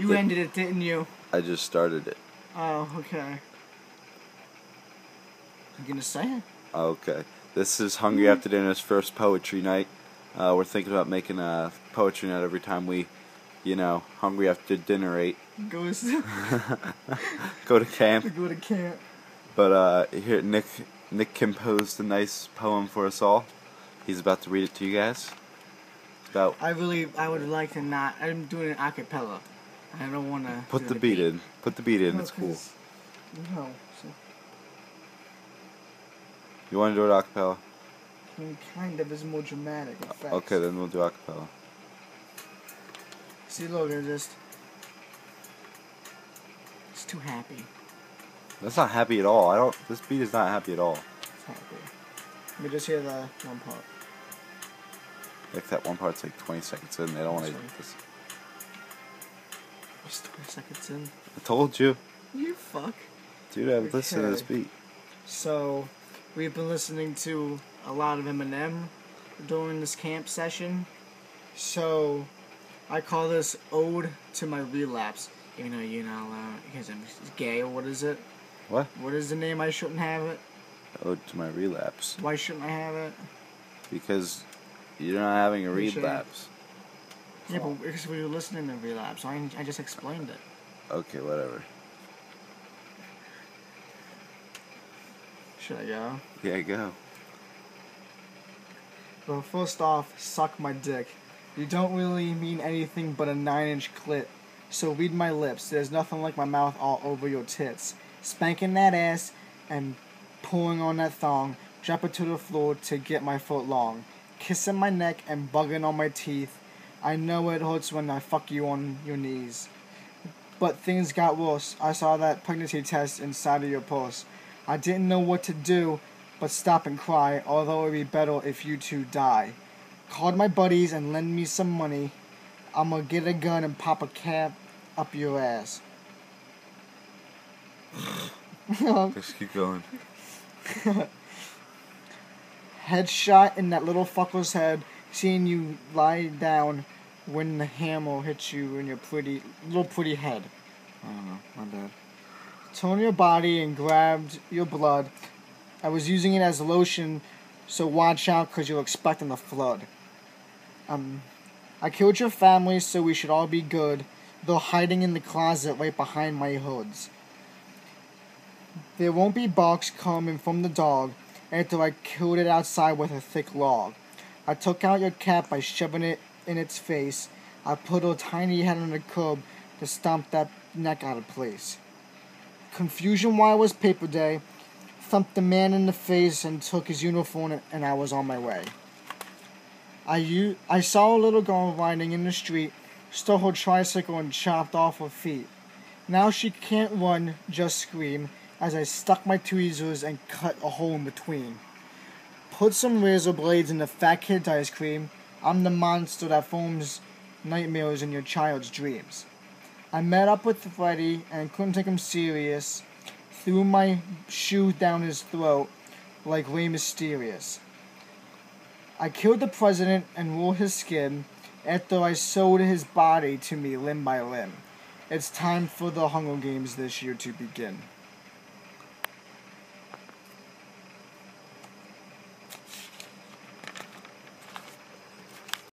You ended it, didn't you? I just started it. Oh, okay. I'm gonna say it? Okay. This is Hungry After Dinner's first poetry night. Uh, we're thinking about making a poetry night every time we, you know, hungry after dinner ate. Goes Go to camp. go to camp. But uh, here, Nick Nick composed a nice poem for us all. He's about to read it to you guys. It's about I really, I would like to not. I'm doing an acapella. I don't want to. put the beat in. Put the beat in. It's cool. No, so, You want to do it a cappella? I mean, kind of is more dramatic. Okay, then we'll do a cappella. See, look, they're just. It's too happy. That's not happy at all. I don't. This beat is not happy at all. It's happy. Let me just hear the one part. If that one part's like 20 seconds in, they don't want to. Just 20 seconds in. I told you, You fuck. dude. I've listened to this beat. So, we've been listening to a lot of Eminem during this camp session. So, I call this Ode to My Relapse. Even though you're not allowed, because I'm gay, or what is it? What? What is the name I shouldn't have it? Ode to my relapse. Why shouldn't I have it? Because you're not having a relapse. Yeah, but because we were listening to Relapse, I, I just explained it. Okay, whatever. Should I go? Yeah, go. Well, first off, suck my dick. You don't really mean anything but a nine inch clit. So read my lips. There's nothing like my mouth all over your tits. Spanking that ass and pulling on that thong. Drop it to the floor to get my foot long. Kissing my neck and bugging on my teeth. I know it hurts when I fuck you on your knees. But things got worse. I saw that pregnancy test inside of your purse. I didn't know what to do, but stop and cry, although it'd be better if you two die. Called my buddies and lend me some money. I'ma get a gun and pop a cap up your ass. Just keep going. Headshot in that little fucker's head, seeing you lie down when the hammer hits you in your pretty little pretty head. I don't know, my bad. Turned your body and grabbed your blood. I was using it as lotion, so watch out because you're expecting the flood. Um, I killed your family, so we should all be good. They're hiding in the closet right behind my hoods. There won't be barks coming from the dog after I killed it outside with a thick log. I took out your cat by shoving it in its face. I put a tiny head on the curb to stomp that neck out of place. Confusion why it was paper day. Thumped the man in the face and took his uniform and I was on my way. I, u- I saw a little girl riding in the street, stole her tricycle and chopped off her feet. Now she can't run, just scream, as I stuck my tweezers and cut a hole in between. Put some razor blades in the fat kid's ice cream. I'm the monster that forms nightmares in your child's dreams. I met up with Freddy and couldn't take him serious. Threw my shoe down his throat like Rey Mysterious. I killed the president and wore his skin after I sewed his body to me limb by limb. It's time for the Hunger Games this year to begin.